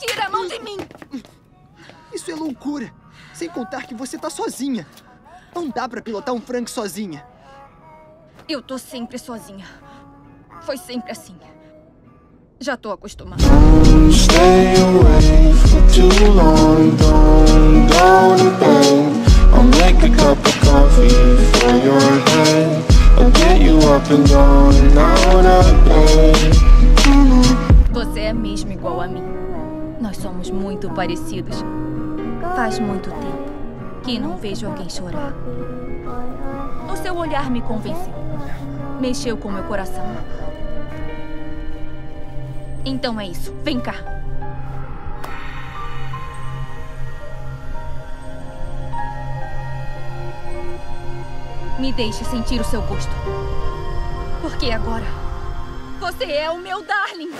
Tira a mão de mim! Isso é loucura. Sem contar que você tá sozinha. Não dá pra pilotar um Frank sozinha. Eu tô sempre sozinha. Foi sempre assim. Já tô acostumada. Don't stay away for too long. Don't go to bed. I'll make a cup of coffee for your head. I'll get you up and going out of bed. Você é mesmo igual a mim. Nós somos muito parecidos. Faz muito tempo que não vejo alguém chorar. O seu olhar me convenceu. Mexeu com meu coração. Então é isso. Vem cá. Me deixe sentir o seu gosto. Porque agora você é o meu darling.